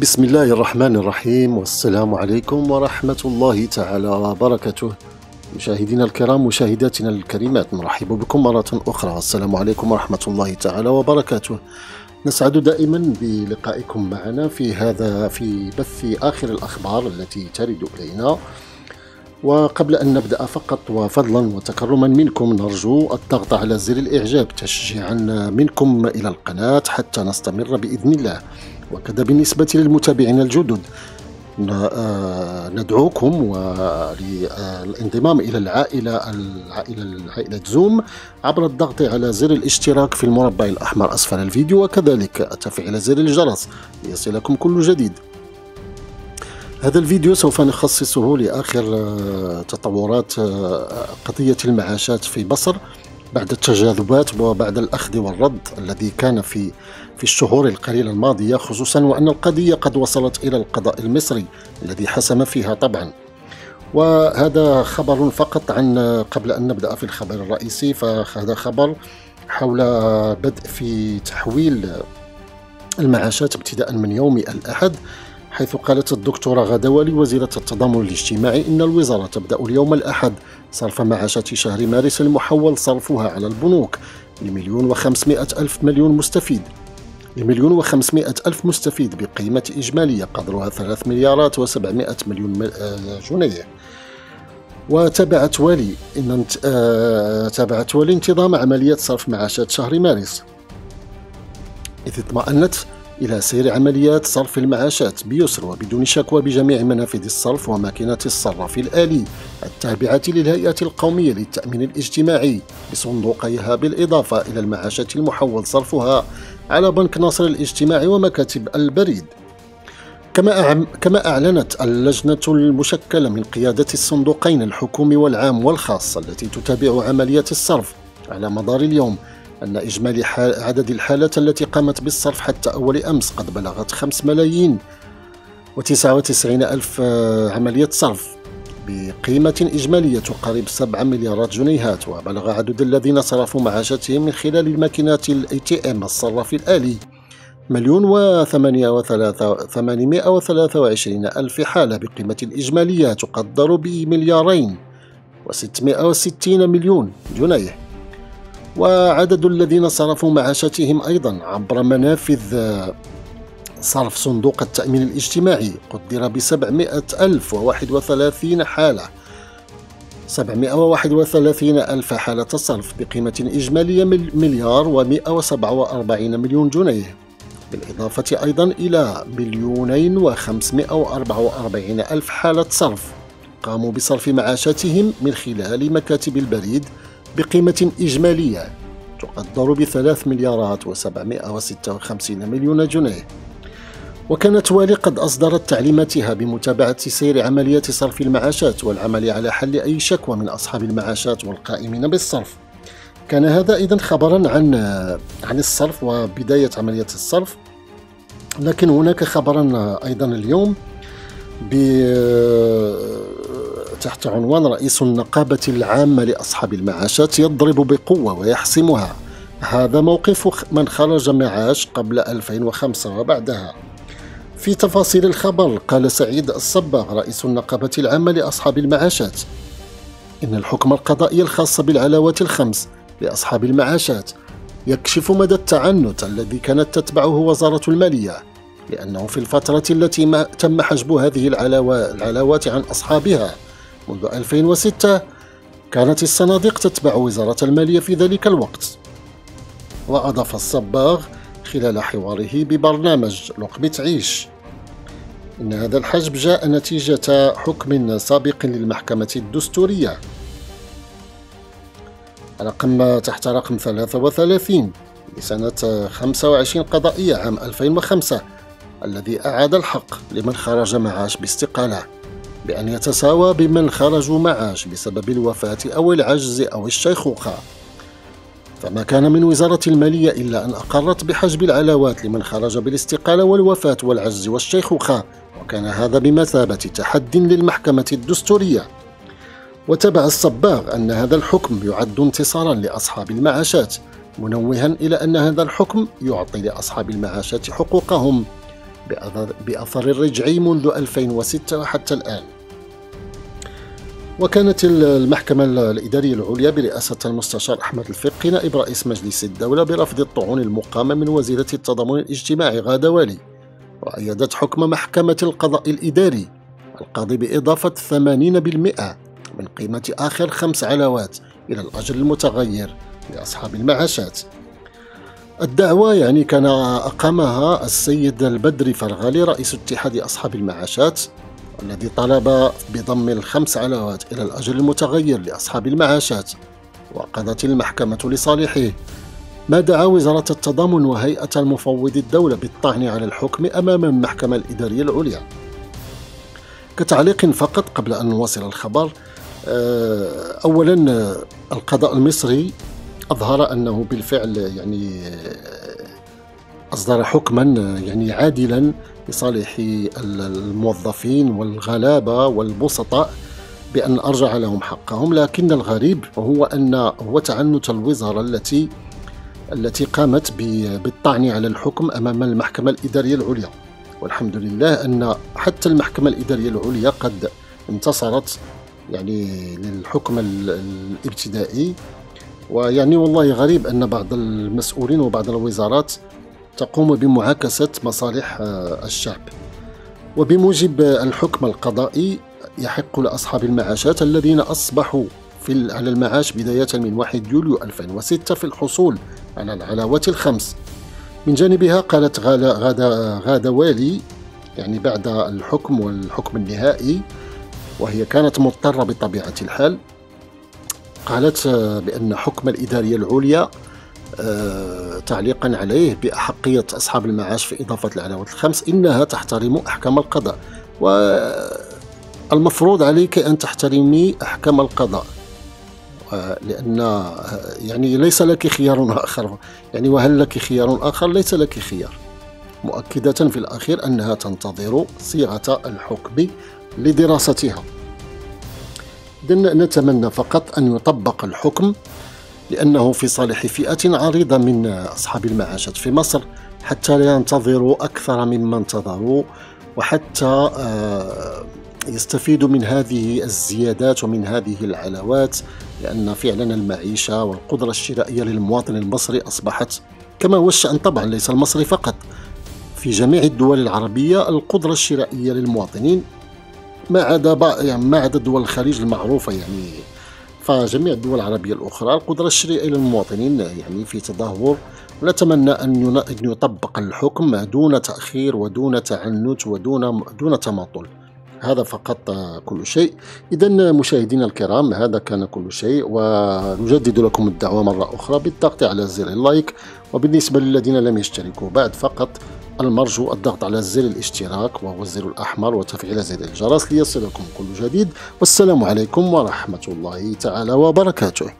بسم الله الرحمن الرحيم والسلام عليكم ورحمة الله تعالى وبركاته مشاهدينا الكرام مشاهداتنا الكريمات نرحب بكم مرة أخرى السلام عليكم ورحمة الله تعالى وبركاته نسعد دائما بلقائكم معنا في هذا في بث آخر الأخبار التي ترد إلينا وقبل أن نبدأ فقط وفضلا وتكرما منكم نرجو الضغط على زر الإعجاب تشجيعا منكم إلى القناة حتى نستمر بإذن الله وكذا بالنسبة للمتابعين الجدد. آه، ندعوكم للانضمام إلى العائلة العائلة عائلة زوم عبر الضغط على زر الاشتراك في المربع الأحمر أسفل الفيديو وكذلك تفعيل زر الجرس ليصلكم كل جديد. هذا الفيديو سوف نخصصه لآخر آه، تطورات آه، قضية المعاشات في بصر. بعد التجاذبات وبعد الأخذ والرد الذي كان في في الشهور القليلة الماضية خصوصا وأن القضية قد وصلت إلى القضاء المصري الذي حسم فيها طبعا. وهذا خبر فقط عن قبل أن نبدأ في الخبر الرئيسي فهذا خبر حول بدء في تحويل المعاشات ابتداء من يوم الأحد حيث قالت الدكتورة غدوالي وزيرة التضامن الاجتماعي إن الوزارة تبدأ اليوم الأحد صرف معاشات شهر مارس المحول صرفها على البنوك لمليون وخمسمائة ألف مليون مستفيد. لمليون وخمسمائة ألف مستفيد بقيمة إجمالية قدرها ثلاث مليارات وسبعمائة مليون آه، جنيه. وتابعت والي إن آه، تابعت والي انتظام عملية صرف معاشات شهر مارس. إذ اطمأنت إلى سير عمليات صرف المعاشات بيسر وبدون شكوى بجميع منافذ الصرف وماكينات الصراف الآلي التابعة للهيئة القومية للتأمين الاجتماعي بصندوقيها بالإضافة إلى المعاشات المحول صرفها على بنك ناصر الاجتماعي ومكاتب البريد. كما كما أعلنت اللجنة المشكلة من قيادة الصندوقين الحكومي والعام والخاص التي تتابع عمليات الصرف على مدار اليوم أن إجمالي عدد الحالات التي قامت بالصرف حتى أول أمس قد بلغت 5 ملايين و99 ألف آه، عملية صرف بقيمة إجمالية تقارب 7 مليارات جنيهات وبلغ عدد الذين صرفوا معاشاتهم من خلال الماكينات ال ATM الصراف الآلي مليون و ثمانمائة وثلاثة وعشرين ألف حالة بقيمة إجمالية تقدر بمليارين وستمائة وستين مليون جنيه. وعدد الذين صرفوا معاشاتهم أيضا عبر منافذ صرف صندوق التأمين الاجتماعي. قدر ب 731 حالة. 731 ألف حالة صرف بقيمة إجمالية مليار و147 مليون جنيه. بالإضافة أيضا إلى مليونين وخمسمائة وأربعين ألف حالة صرف. قاموا بصرف معاشاتهم من خلال مكاتب البريد بقيمة إجمالية تقدر بثلاث مليارات وسبعمائة وستة وخمسين مليون جنيه. وكانت والي قد أصدرت تعليماتها بمتابعة سير عمليات صرف المعاشات والعمل على حل أي شكوى من أصحاب المعاشات والقائمين بالصرف. كان هذا إذا خبرا عن عن الصرف وبداية عملية الصرف. لكن هناك خبرا أيضا اليوم ب تحت عنوان رئيس النقابة العامة لأصحاب المعاشات يضرب بقوة ويحسمها. هذا موقف من خرج معاش قبل 2005 وبعدها. في تفاصيل الخبر قال سعيد الصباغ رئيس النقابة العامة لأصحاب المعاشات. إن الحكم القضائي الخاص بالعلاوات الخمس لأصحاب المعاشات يكشف مدى التعنت الذي كانت تتبعه وزارة المالية لأنه في الفترة التي تم حجب هذه العلاوات عن أصحابها. منذ 2006 كانت الصناديق تتبع وزارة المالية في ذلك الوقت. وأضاف الصباغ خلال حواره ببرنامج لقمة عيش إن هذا الحجب جاء نتيجة حكم سابق للمحكمة الدستورية. رقم تحت رقم 33 لسنة 25 قضائية عام 2005 الذي أعاد الحق لمن خرج معاش باستقالة. بأن يتساوى بمن خرجوا معاش بسبب الوفاة أو العجز أو الشيخوخة. فما كان من وزارة المالية إلا أن أقرت بحجب العلاوات لمن خرج بالاستقالة والوفاة والعجز والشيخوخة وكان هذا بمثابة تحد للمحكمة الدستورية. وتبع الصباغ أن هذا الحكم يعد انتصارا لأصحاب المعاشات منوها إلى أن هذا الحكم يعطي لأصحاب المعاشات حقوقهم بأثر الرجعي منذ 2006 وحتى الآن. وكانت المحكمة الإدارية العليا برئاسة المستشار أحمد الفقي نائب رئيس مجلس الدولة برفض الطعون المقامة من وزيرة التضامن الاجتماعي غادة والي وأيدت حكم محكمة القضاء الإداري القاضي بإضافة 80% من قيمة آخر خمس علاوات إلى الأجر المتغير لأصحاب المعاشات. الدعوة يعني كان أقامها السيد البدري فرغالي رئيس اتحاد أصحاب المعاشات الذي طلب بضم الخمس علاوات إلى الأجر المتغير لأصحاب المعاشات وقضت المحكمة لصالحه. ما دعا وزارة التضامن وهيئة المفوض الدولة بالطعن على الحكم أمام المحكمة الإدارية العليا. كتعليق فقط قبل أن نواصل الخبر آه، أولا القضاء المصري أظهر أنه بالفعل يعني أصدر حكما يعني عادلا لصالح الموظفين والغلابة والبسطاء بأن أرجع لهم حقهم لكن الغريب هو أن هو تعنت الوزارة التي التي قامت بالطعن على الحكم أمام المحكمة الإدارية العليا. والحمد لله أن حتى المحكمة الإدارية العليا قد انتصرت يعني للحكم الابتدائي. ويعني والله غريب أن بعض المسؤولين وبعض الوزارات تقوم بمعاكسة مصالح آه، الشعب. وبموجب الحكم القضائي يحق لأصحاب المعاشات الذين أصبحوا في على المعاش بداية من 1 يوليو 2006 في الحصول على العلاوات الخمس. من جانبها قالت غادة, غادة, والي يعني بعد الحكم والحكم النهائي وهي كانت مضطرة بطبيعة الحال قالت آه، بأن حكم الإدارية العليا تعليقا عليه بأحقية أصحاب المعاش في إضافة العلاوات الخمس إنها تحترم أحكام القضاء. والمفروض عليك أن تحترمي أحكام القضاء. لأن آه، يعني ليس لك خيار آخر. يعني وهل لك خيار آخر؟ ليس لك خيار. مؤكدة في الأخير أنها تنتظر صيغة الحكم لدراستها. نتمنى فقط أن يطبق الحكم لأنه في صالح فئة عريضة من أصحاب المعاشات في مصر حتى لا ينتظروا أكثر مما انتظروا وحتى آه، يستفيدوا من هذه الزيادات ومن هذه العلاوات لأن فعلا المعيشة والقدرة الشرائية للمواطن المصري أصبحت كما هو الشأن. طبعا ليس المصري فقط في جميع الدول العربية القدرة الشرائية للمواطنين ما عدا يعني ما عدا دول الخليج المعروفة يعني فجميع الدول العربية الأخرى القدرة الشرعية للمواطنين يعني في تدهور. ونتمنى أن يطبق الحكم دون تأخير ودون تعنت ودون دون تماطل. هذا فقط كل شيء. إذا مشاهدينا الكرام هذا كان كل شيء ونجدد لكم الدعوة مرة أخرى بالضغط على زر اللايك. وبالنسبة للذين لم يشتركوا بعد فقط المرجو الضغط على زر الاشتراك وهو الزر الأحمر وتفعيل زر الجرس ليصلكم كل جديد والسلام عليكم ورحمة الله تعالى وبركاته.